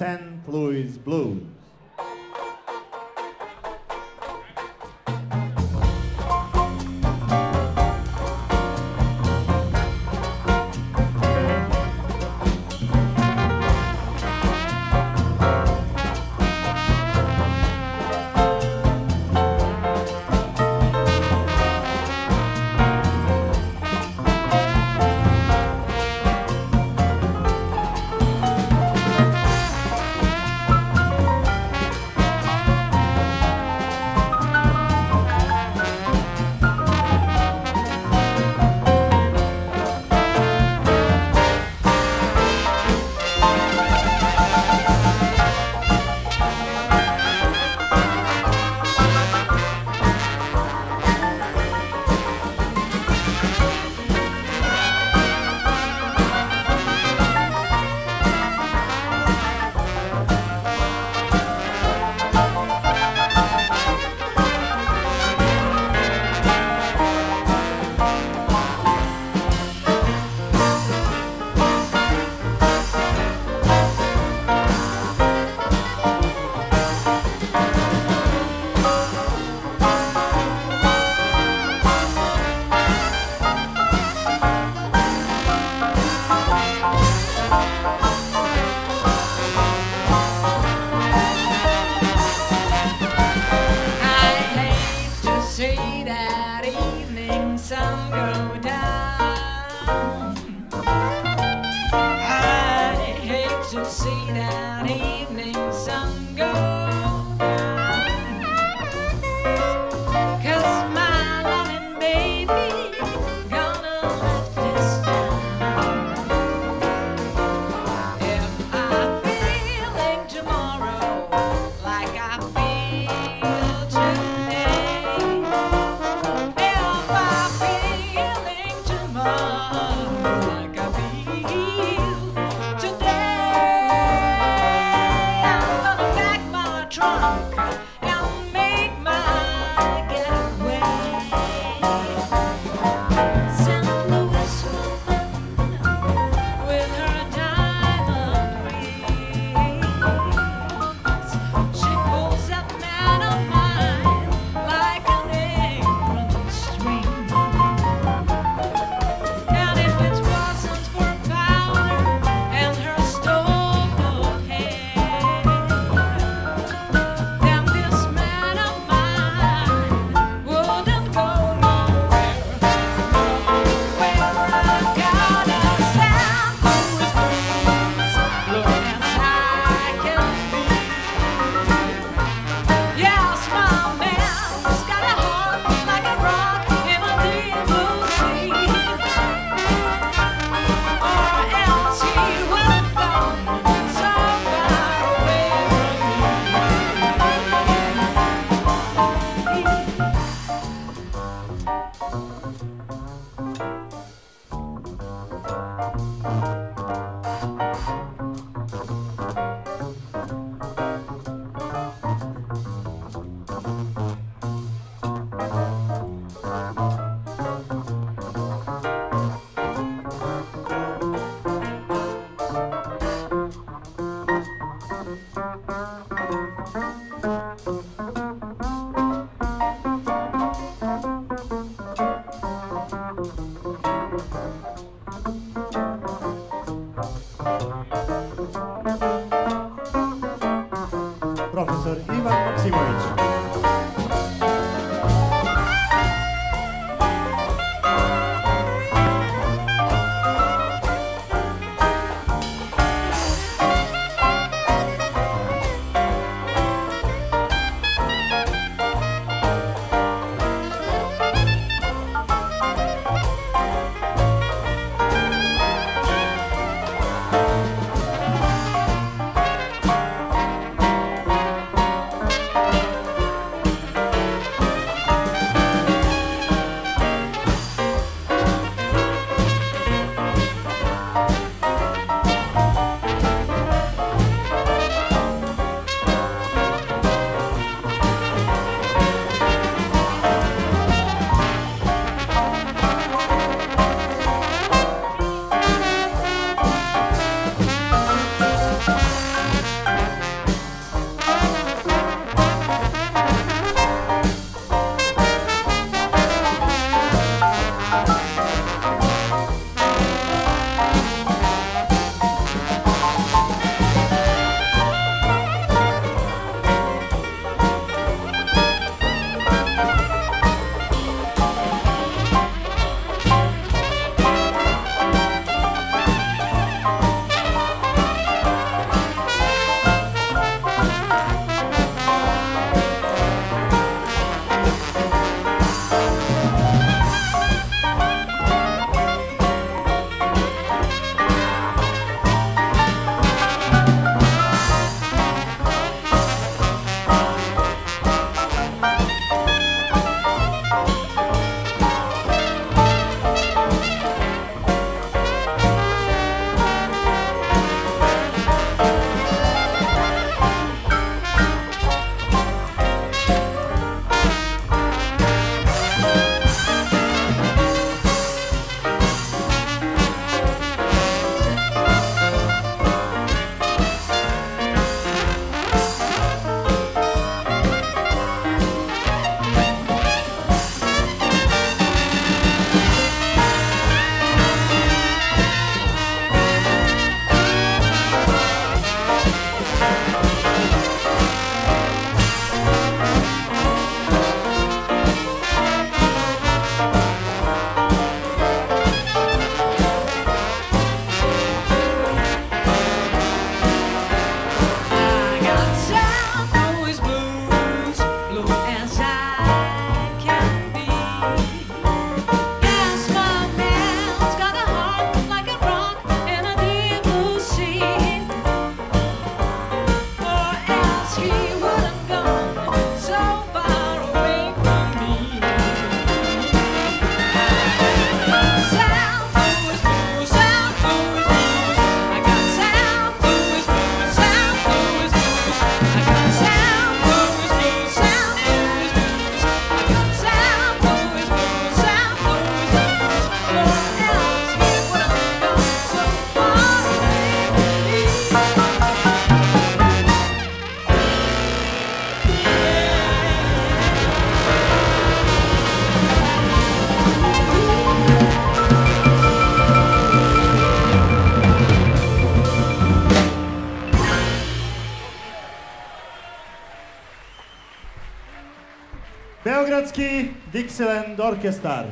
St. Louis Blues. trunk Beogradski Dixieland Orchestra.